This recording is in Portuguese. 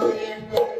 Aleluia.